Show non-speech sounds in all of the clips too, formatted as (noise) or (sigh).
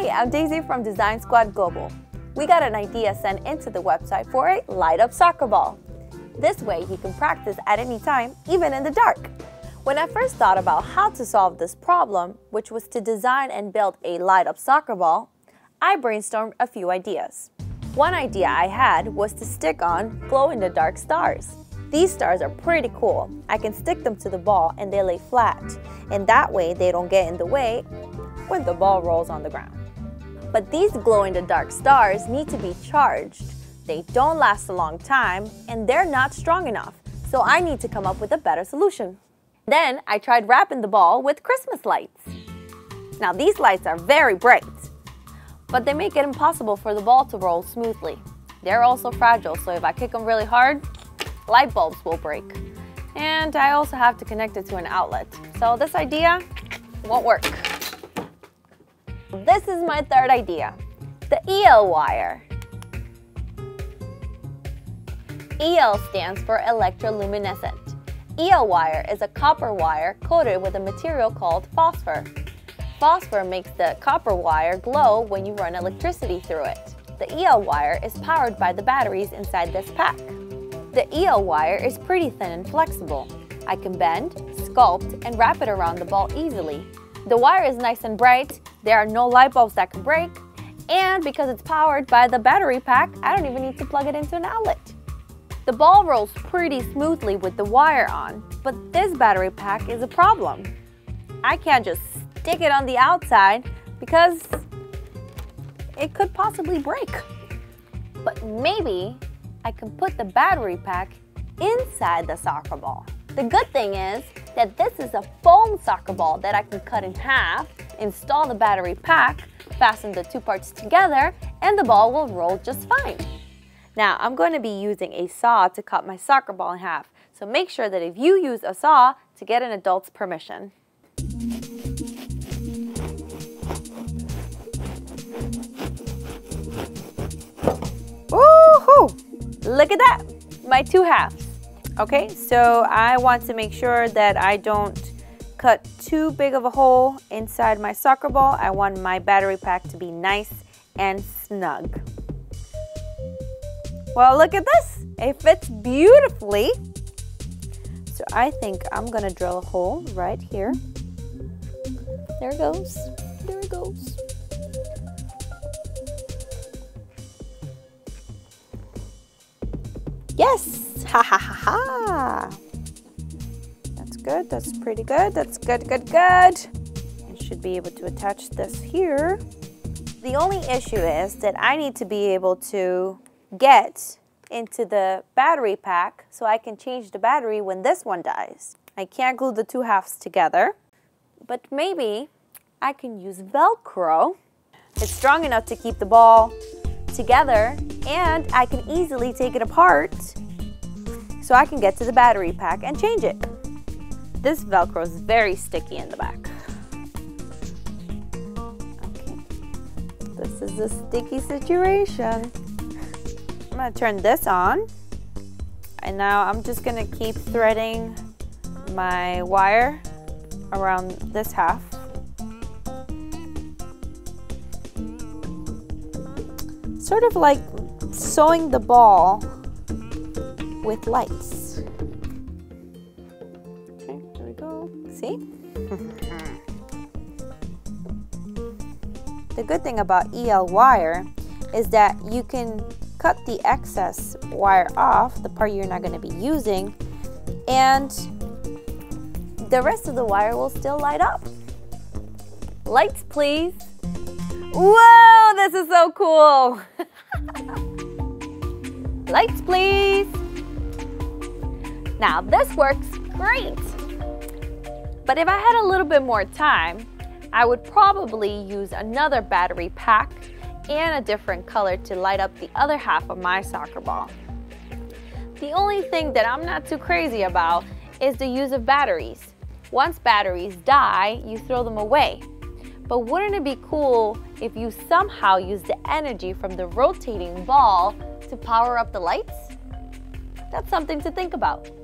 Hi, I'm Deysi from Design Squad Global. We got an idea sent into the website for a light up soccer ball. This way you can practice at any time, even in the dark. When I first thought about how to solve this problem, which was to design and build a light up soccer ball, I brainstormed a few ideas. One idea I had was to stick on glow in the dark stars. These stars are pretty cool. I can stick them to the ball and they lay flat, and that way they don't get in the way when the ball rolls on the ground. But these glow in the dark stars need to be charged. They don't last a long time and they're not strong enough, so I need to come up with a better solution. Then I tried wrapping the ball with Christmas lights. Now these lights are very bright, but they make it impossible for the ball to roll smoothly. They're also fragile, so if I kick them really hard, light bulbs will break. And I also have to connect it to an outlet. So this idea won't work. This is my third idea, the EL wire. EL stands for electroluminescent. EL wire is a copper wire coated with a material called phosphor. Phosphor makes the copper wire glow when you run electricity through it. The EL wire is powered by the batteries inside this pack. The EL wire is pretty thin and flexible. I can bend, sculpt, and wrap it around the ball easily. The wire is nice and bright, there are no light bulbs that can break, and because it's powered by the battery pack, I don't even need to plug it into an outlet. The ball rolls pretty smoothly with the wire on, but this battery pack is a problem. I can't just stick it on the outside because it could possibly break. But maybe I can put the battery pack inside the soccer ball. The good thing is that this is a foam soccer ball that I can cut in half, install the battery pack, fasten the two parts together, and the ball will roll just fine. Now, I'm going to be using a saw to cut my soccer ball in half, so make sure that if you use a saw, to get an adult's permission. Woohoo! Look at that, my two halves. Okay, so I want to make sure that I don't cut too big of a hole inside my soccer ball. I want my battery pack to be nice and snug. Well, look at this. It fits beautifully. So I think I'm gonna drill a hole right here. There it goes. There it goes. Yes! Ha ha ha ha! That's good. That's pretty good. That's good, good, good. I should be able to attach this here. The only issue is that I need to be able to get into the battery pack so I can change the battery when this one dies. I can't glue the two halves together, but maybe I can use Velcro. It's strong enough to keep the ball together and I can easily take it apart so I can get to the battery pack and change it. This Velcro is very sticky in the back. Okay. This is a sticky situation. I'm gonna turn this on. And now I'm just gonna keep threading my wire around this half. Sort of like sewing the ball with lights. (laughs) the good thing about EL wire is that you can cut the excess wire off, the part you're not going to be using, and the rest of the wire will still light up. Lights, please. Whoa, this is so cool. (laughs) Lights, please. Now, this works great. But if I had a little bit more time, I would probably use another battery pack and a different color to light up the other half of my soccer ball. The only thing that I'm not too crazy about is the use of batteries. Once batteries die, you throw them away. But wouldn't it be cool if you somehow use the energy from the rotating ball to power up the lights? That's something to think about.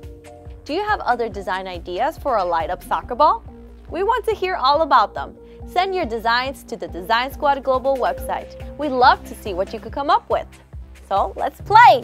Do you have other design ideas for a light up soccer ball? We want to hear all about them. Send your designs to the Design Squad Global website. We'd love to see what you could come up with. So let's play!